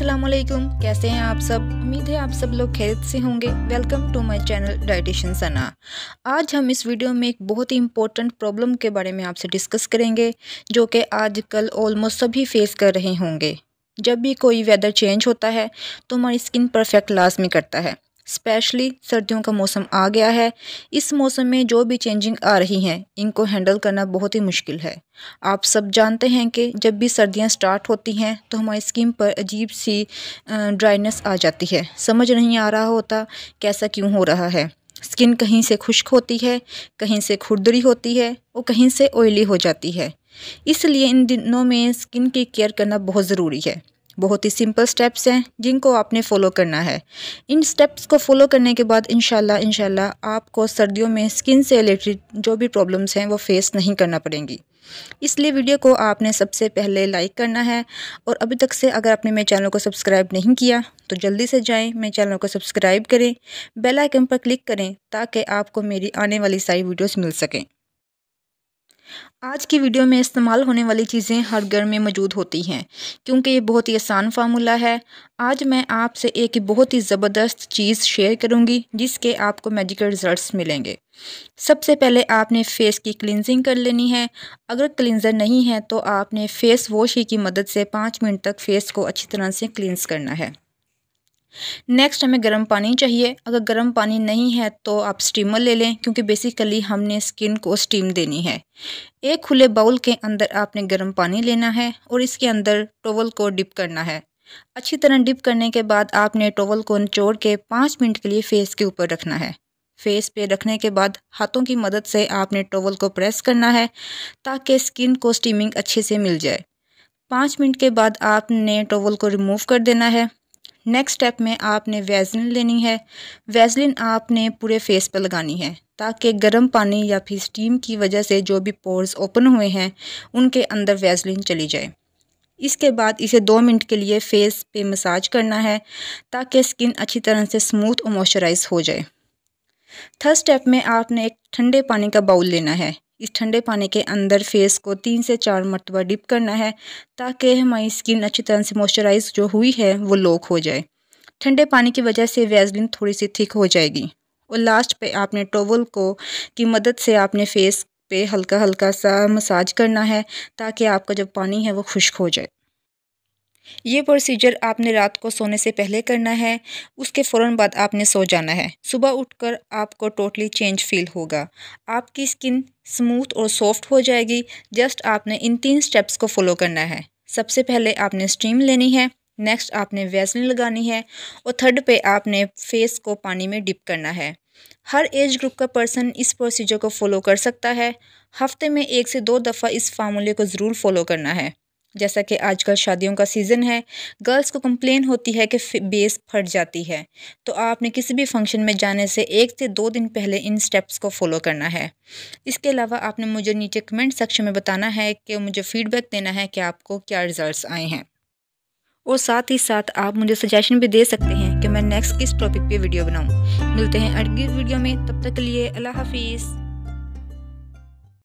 अस्सलाम वालेकुम कैसे हैं आप सब? उम्मीद है आप सब लोग खैरियत से होंगे। Welcome to my channel dietitian Sana आज हम इस वीडियो में एक बहुत ही इंपॉर्टेंट प्रॉब्लम के बारे में आपसे डिस्कस करेंगे, जो कि आजकल ऑलमोस्ट सभी फेस कर रहे होंगे। जब भी कोई वेदर चेंज होता है तो हमारी स्किन परफेक्ट लाजमी करता है। स्पेशली सर्दियों का मौसम आ गया है। इस मौसम में जो भी चेंजिंग आ रही हैं, इनको हैंडल करना बहुत ही मुश्किल है। आप सब जानते हैं कि जब भी सर्दियाँ स्टार्ट होती हैं तो हमारी स्किन पर अजीब सी ड्राइनेस आ जाती है। समझ नहीं आ रहा होता कैसा क्यों हो रहा है। स्किन कहीं से खुश्क होती है, कहीं से खुरदरी होती है, और कहीं से ऑयली हो जाती है। इसलिए इन दिनों में स्किन की केयर करना बहुत ज़रूरी है। बहुत ही सिंपल स्टेप्स हैं, जिनको आपने फॉलो करना है। इन स्टेप्स को फॉलो करने के बाद इनशाला इनशाला आपको सर्दियों में स्किन से रिलेटेड जो भी प्रॉब्लम्स हैं, वो फेस नहीं करना पड़ेंगी। इसलिए वीडियो को आपने सबसे पहले लाइक करना है और अभी तक से अगर आपने मेरे चैनल को सब्सक्राइब नहीं किया तो जल्दी से जाएँ, मेरे चैनल को सब्सक्राइब करें बेल आइकन पर क्लिक करें, ताकि आपको मेरी आने वाली सारी वीडियोस मिल सकें। आज की वीडियो में इस्तेमाल होने वाली चीज़ें हर घर में मौजूद होती हैं, क्योंकि ये बहुत ही आसान फार्मूला है। आज मैं आपसे एक बहुत ही ज़बरदस्त चीज़ शेयर करूँगी, जिसके आपको मेडिकल रिजल्ट्स मिलेंगे। सबसे पहले आपने फेस की क्लिनजिंग कर लेनी है। अगर क्लिनज़र नहीं है तो आपने फेस वॉश ही की मदद से पाँच मिनट तक फेस को अच्छी तरह से क्लिनस करना है। नेक्स्ट हमें गर्म पानी चाहिए। अगर गर्म पानी नहीं है तो आप स्टीमर ले लें, क्योंकि बेसिकली हमने स्किन को स्टीम देनी है। एक खुले बाउल के अंदर आपने गर्म पानी लेना है और इसके अंदर टोवल को डिप करना है। अच्छी तरह डिप करने के बाद आपने टोवल को निचोड़ के पाँच मिनट के लिए फेस के ऊपर रखना है। फेस पे रखने के बाद हाथों की मदद से आपने टोवल को प्रेस करना है, ताकि स्किन को स्टीमिंग अच्छे से मिल जाए। पाँच मिनट के बाद आपने टोवल को रिमूव कर देना है। नेक्स्ट स्टेप में आपने वैसलिन लेनी है। वैसलिन आपने पूरे फेस पर लगानी है ताकि गर्म पानी या फिर स्टीम की वजह से जो भी पोर्स ओपन हुए हैं, उनके अंदर वैसलिन चली जाए। इसके बाद इसे दो मिनट के लिए फेस पे मसाज करना है ताकि स्किन अच्छी तरह से स्मूथ और मॉइस्चराइज हो जाए। थर्ड स्टेप में आपने एक ठंडे पानी का बाउल लेना है। इस ठंडे पानी के अंदर फेस को तीन से चार मरतबा डिप करना है ताकि हमारी स्किन अच्छी तरह से मॉइस्चराइज जो हुई है वो लॉक हो जाए। ठंडे पानी की वजह से वेजलिन थोड़ी सी थिक हो जाएगी। और लास्ट पे आपने टोवल को की मदद से आपने फेस पे हल्का हल्का सा मसाज करना है ताकि आपका जो पानी है वो खुश्क हो जाए। ये प्रोसीजर आपने रात को सोने से पहले करना है, उसके फ़ौर बाद आपने सो जाना है। सुबह उठकर आपको टोटली चेंज फील होगा। आपकी स्किन स्मूथ और सॉफ्ट हो जाएगी। जस्ट आपने इन तीन स्टेप्स को फॉलो करना है। सबसे पहले आपने स्टीम लेनी है नेक्स्ट आपने वैसलिन लगानी है और थर्ड पे आपने फेस को पानी में डिप करना है। हर एज ग्रुप का पर्सन इस प्रोसीजर को फॉलो कर सकता है। हफ़्ते में एक से दो दफ़ा इस फार्मूले को ज़रूर फॉलो करना है। जैसा कि आजकल शादियों का सीज़न है गर्ल्स को कंप्लेन होती है कि बेस फट जाती है। तो आपने किसी भी फ़ंक्शन में जाने से एक से दो दिन पहले इन स्टेप्स को फॉलो करना है। इसके अलावा आपने मुझे नीचे कमेंट सेक्शन में बताना है कि मुझे फ़ीडबैक देना है कि आपको क्या रिज़ल्ट आए हैं। और साथ ही साथ आप मुझे सजेशन भी दे सकते हैं कि मैं नेक्स्ट किस टॉपिक पे वीडियो बनाऊँ। मिलते हैं अगली वीडियो में, तब तक के लिए अल्लाह हाफिज़।